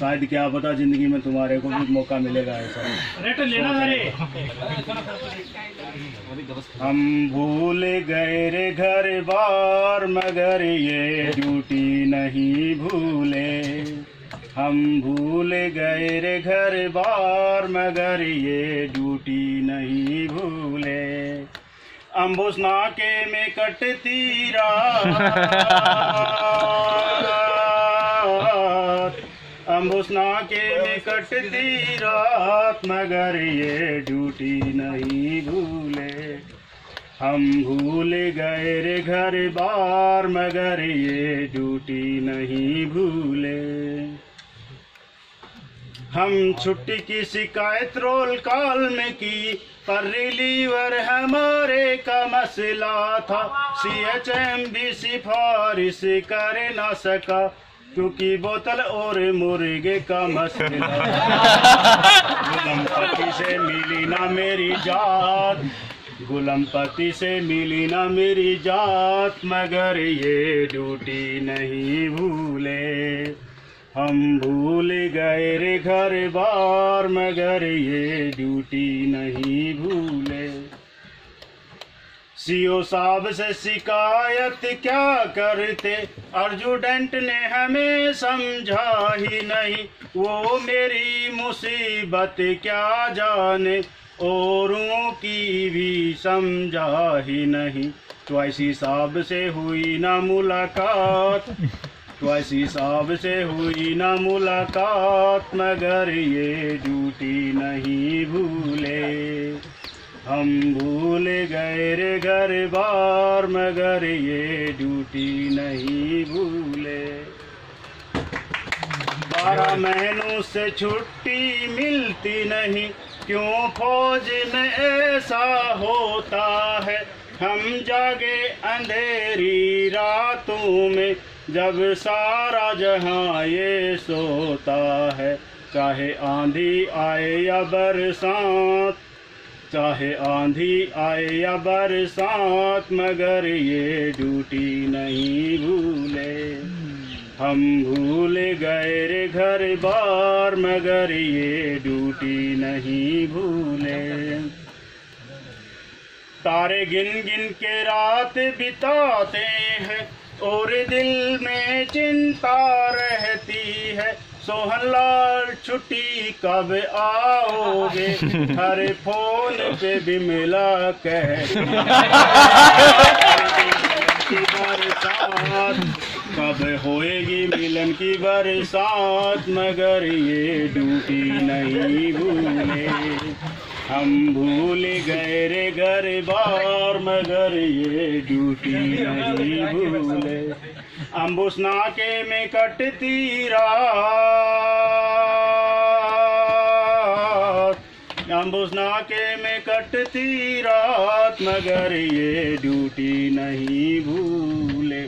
शायद क्या पता ज़िंदगी में तुम्हारे को भी मौका मिलेगा ऐसा। हम भूल गए रे घर बार मगर ये ड्यूटी नहीं भूले। हम भूल गए रे घर बार मगर ये ड्यूटी नहीं भूले। अम्बुस नाके में कटती रात। अम्बुस के में कटती रात मगर ये ड्यूटी नहीं भूले। हम भूल गए रे घर बार, मगर ये ड्यूटी नहीं भूले। हम छुट्टी की शिकायत रोल कॉल में की, पर रिलीवर हमारे का मसला था। सी एच एम भी सिफारिश कर ना सका। क्योंकि बोतल और मुर्गे का मसला से मिली ना मेरी जात। गुलम पति से मिली ना मेरी जात मगर ये ड्यूटी नहीं भूले। हम भूल गए रे घर बार मगर ये ड्यूटी नहीं भूले। सीओ साहब से शिकायत क्या करते? अर्जुडेंट ने हमें समझा ही नहीं। वो मेरी मुसीबत क्या जाने? औरों की भी समझा ही नहीं। ट्वाइसी साहब से हुई ना मुलाकात। ट्वाइसी साहब से हुई ना मुलाकात, मगर ये ड्यूटी नहीं भूले। हम भूल गए रे घर बार मगर ये ड्यूटी नहीं भूले। बारह महीनों से छुट्टी मिलती नहीं क्यों फौज में ऐसा होता है? हम जागे अंधेरी रातों में जब सारा जहाँ ये सोता है। चाहे आंधी आए या बरसात चाहे आंधी आए या बरसात, मगर ये ड्यूटी नहीं भूले। हम भूल गए रे घर बार, मगर ये ड्यूटी नहीं भूले। तारे गिन गिन के रात बिताते हैं, और दिल में चिंता रहती है। सोहनलाल छुट्टी कब आओगे? हर फ़ोन पे भी मिला बरसात कब होएगी मिलन की बरसात, मगर ये ड्यूटी नहीं भूले। हम भूल गए रे घर बार, मगर ये ड्यूटी नहीं भूले। अम्बुस नाके में कटती रात कटती रात मगर ये ड्यूटी नहीं भूले।